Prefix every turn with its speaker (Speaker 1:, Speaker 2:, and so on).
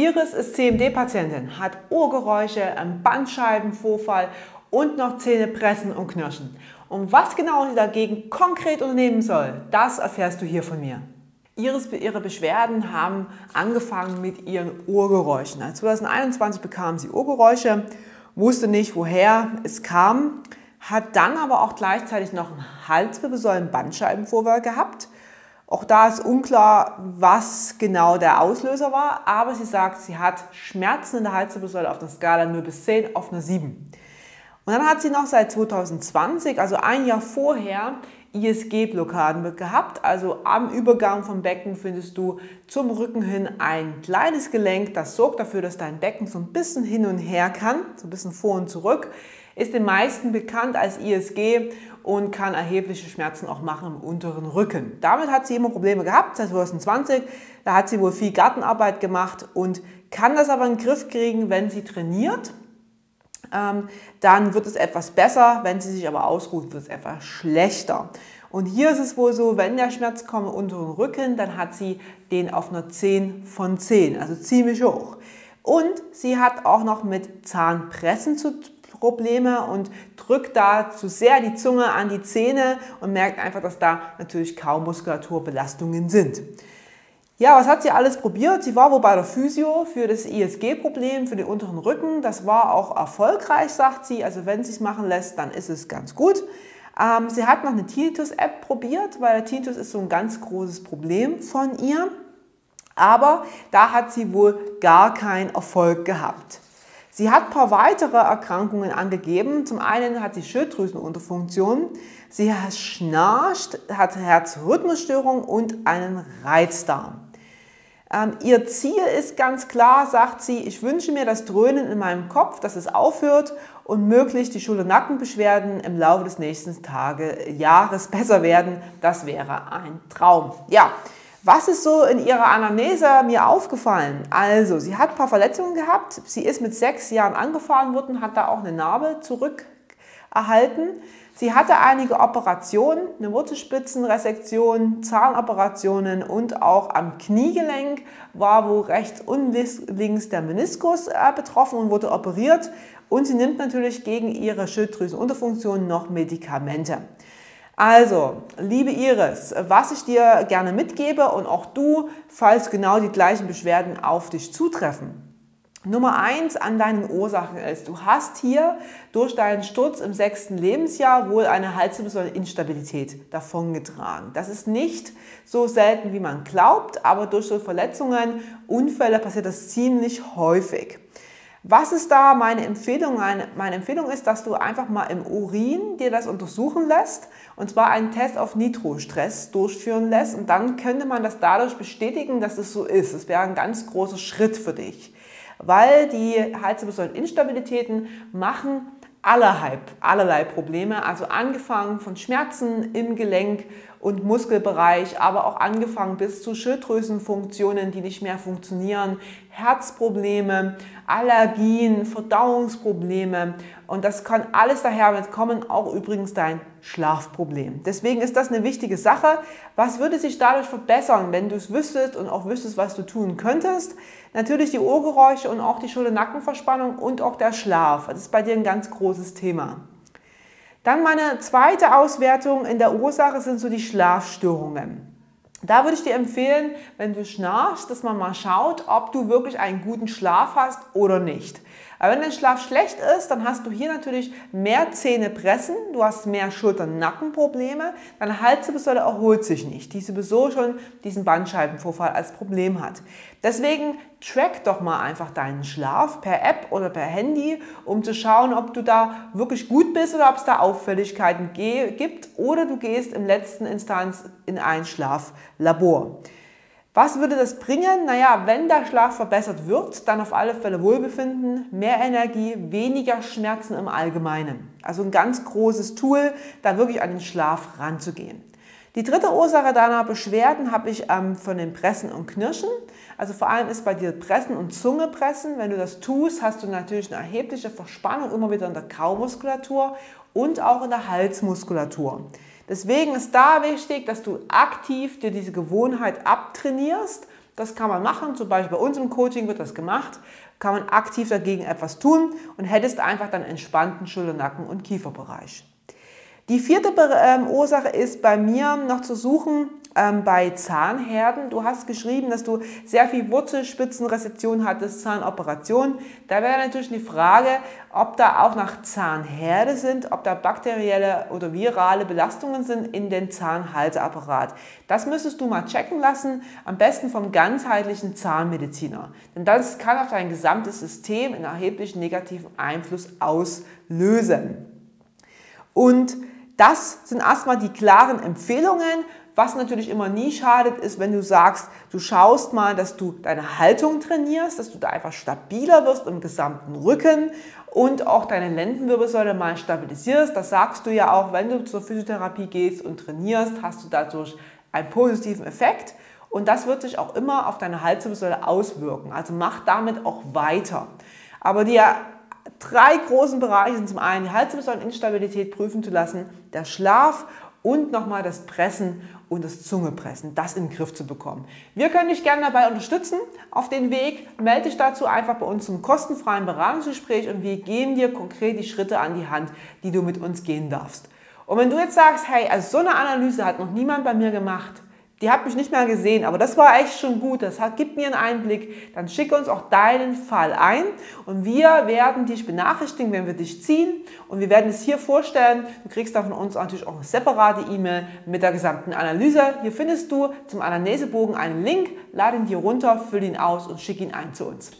Speaker 1: Iris ist CMD-Patientin, hat Ohrgeräusche, einen Bandscheibenvorfall und noch Zähne pressen und knirschen. Und was genau sie dagegen konkret unternehmen soll, das erfährst du hier von mir. Iris, ihre Beschwerden haben angefangen mit ihren Ohrgeräuschen. 2021 bekam sie Ohrgeräusche, wusste nicht, woher es kam, hat dann aber auch gleichzeitig noch einen Halswirbelsäulen-Bandscheibenvorfall gehabt auch da ist unklar, was genau der Auslöser war, aber sie sagt, sie hat Schmerzen in der Halswirbelsäule auf einer Skala 0 bis 10 auf einer 7. Und dann hat sie noch seit 2020, also ein Jahr vorher, ISG-Blockaden gehabt. Also am Übergang vom Becken findest du zum Rücken hin ein kleines Gelenk, das sorgt dafür, dass dein Becken so ein bisschen hin und her kann, so ein bisschen vor und zurück. Ist den meisten bekannt als ISG und kann erhebliche Schmerzen auch machen im unteren Rücken. Damit hat sie immer Probleme gehabt, seit 2020. Da hat sie wohl viel Gartenarbeit gemacht und kann das aber in den Griff kriegen, wenn sie trainiert. Ähm, dann wird es etwas besser, wenn sie sich aber ausruht, wird es etwas schlechter. Und hier ist es wohl so, wenn der Schmerz kommt im unteren Rücken, dann hat sie den auf einer 10 von 10, also ziemlich hoch. Und sie hat auch noch mit Zahnpressen zu Probleme und drückt da zu sehr die Zunge an die Zähne und merkt einfach, dass da natürlich kaum Muskulaturbelastungen sind. Ja, was hat sie alles probiert? Sie war wohl bei der Physio für das ISG-Problem, für den unteren Rücken. Das war auch erfolgreich, sagt sie. Also wenn sie es machen lässt, dann ist es ganz gut. Ähm, sie hat noch eine Tinnitus-App probiert, weil der Tinnitus ist so ein ganz großes Problem von ihr. Aber da hat sie wohl gar keinen Erfolg gehabt. Sie hat ein paar weitere Erkrankungen angegeben. Zum einen hat sie Schilddrüsenunterfunktion, sie schnarcht, hat Herzrhythmusstörung und einen Reizdarm. Ähm, ihr Ziel ist ganz klar, sagt sie, ich wünsche mir das Dröhnen in meinem Kopf, dass es aufhört und möglichst die Schulter-Nackenbeschwerden im Laufe des nächsten Tage, Jahres besser werden. Das wäre ein Traum. Ja, was ist so in ihrer Anamnese mir aufgefallen? Also, sie hat ein paar Verletzungen gehabt. Sie ist mit sechs Jahren angefahren worden, hat da auch eine Narbe zurückerhalten. Sie hatte einige Operationen, eine Wurzelspitzenresektion, Zahnoperationen und auch am Kniegelenk war wo rechts und links der Meniskus äh, betroffen und wurde operiert. Und sie nimmt natürlich gegen ihre Schilddrüsenunterfunktion noch Medikamente. Also, liebe Iris, was ich dir gerne mitgebe und auch du, falls genau die gleichen Beschwerden auf dich zutreffen. Nummer eins an deinen Ursachen ist, du hast hier durch deinen Sturz im sechsten Lebensjahr wohl eine Halswirbelsäuleninstabilität davongetragen. Das ist nicht so selten, wie man glaubt, aber durch so Verletzungen, Unfälle passiert das ziemlich häufig. Was ist da meine Empfehlung? Meine Empfehlung ist, dass du einfach mal im Urin dir das untersuchen lässt und zwar einen Test auf Nitrostress durchführen lässt und dann könnte man das dadurch bestätigen, dass es so ist. Das wäre ein ganz großer Schritt für dich, weil die Halswirbelsäuleninstabilitäten machen allerlei, allerlei Probleme, also angefangen von Schmerzen im Gelenk und Muskelbereich, aber auch angefangen bis zu Schilddrüsenfunktionen, die nicht mehr funktionieren, Herzprobleme, Allergien, Verdauungsprobleme und das kann alles daher kommen, auch übrigens dein Schlafproblem. Deswegen ist das eine wichtige Sache. Was würde sich dadurch verbessern, wenn du es wüsstest und auch wüsstest, was du tun könntest? Natürlich die Ohrgeräusche und auch die Schulter-Nackenverspannung und auch der Schlaf. Das ist bei dir ein ganz großes Thema. Dann meine zweite Auswertung in der Ursache sind so die Schlafstörungen. Da würde ich dir empfehlen, wenn du schnarchst, dass man mal schaut, ob du wirklich einen guten Schlaf hast oder nicht. Aber wenn dein Schlaf schlecht ist, dann hast du hier natürlich mehr Zähne pressen, du hast mehr Schulter-Nackenprobleme, deine Halswirbelsäule erholt sich nicht, die sowieso schon diesen Bandscheibenvorfall als Problem hat. Deswegen track doch mal einfach deinen Schlaf per App oder per Handy, um zu schauen, ob du da wirklich gut bist oder ob es da Auffälligkeiten gibt oder du gehst im letzten Instanz in ein Schlaflabor. Was würde das bringen? Naja, wenn der Schlaf verbessert wird, dann auf alle Fälle Wohlbefinden, mehr Energie, weniger Schmerzen im Allgemeinen. Also ein ganz großes Tool, da wirklich an den Schlaf ranzugehen. Die dritte Ursache deiner Beschwerden habe ich ähm, von den Pressen und Knirschen. Also vor allem ist bei dir Pressen und Zunge pressen. Wenn du das tust, hast du natürlich eine erhebliche Verspannung immer wieder in der Kaumuskulatur und auch in der Halsmuskulatur. Deswegen ist da wichtig, dass du aktiv dir diese Gewohnheit abtrainierst, Das kann man machen, zum Beispiel bei uns im Coaching wird das gemacht, kann man aktiv dagegen etwas tun und hättest einfach dann entspannten Schulter-, Nacken- und Kieferbereich. Die vierte ähm, Ursache ist bei mir noch zu suchen ähm, bei Zahnherden. Du hast geschrieben, dass du sehr viel Wurzelspitzenrezeption hattest, Zahnoperation. Da wäre natürlich die Frage, ob da auch nach Zahnherde sind, ob da bakterielle oder virale Belastungen sind in den Zahnhalteapparat. Das müsstest du mal checken lassen, am besten vom ganzheitlichen Zahnmediziner. Denn das kann auf dein gesamtes System einen erheblichen negativen Einfluss auslösen. Und das sind erstmal die klaren Empfehlungen. Was natürlich immer nie schadet, ist, wenn du sagst, du schaust mal, dass du deine Haltung trainierst, dass du da einfach stabiler wirst im gesamten Rücken und auch deine Lendenwirbelsäule mal stabilisierst. Das sagst du ja auch, wenn du zur Physiotherapie gehst und trainierst, hast du dadurch einen positiven Effekt. Und das wird sich auch immer auf deine Halswirbelsäule auswirken. Also mach damit auch weiter. Aber die drei großen Bereiche sind zum einen die Halswirbelsäuleninstabilität prüfen zu lassen, der Schlaf und nochmal das Pressen und das Zungepressen, das in den Griff zu bekommen. Wir können dich gerne dabei unterstützen auf den Weg. Melde dich dazu einfach bei uns zum kostenfreien Beratungsgespräch und wir geben dir konkret die Schritte an die Hand, die du mit uns gehen darfst. Und wenn du jetzt sagst, hey, also so eine Analyse hat noch niemand bei mir gemacht, die hat mich nicht mehr gesehen, aber das war echt schon gut. Das hat, gibt mir einen Einblick. Dann schick uns auch deinen Fall ein und wir werden dich benachrichtigen, wenn wir dich ziehen und wir werden es hier vorstellen. Du kriegst da von uns natürlich auch eine separate E-Mail mit der gesamten Analyse. Hier findest du zum Anamnesebogen einen Link. Lade ihn dir runter, füll ihn aus und schick ihn ein zu uns.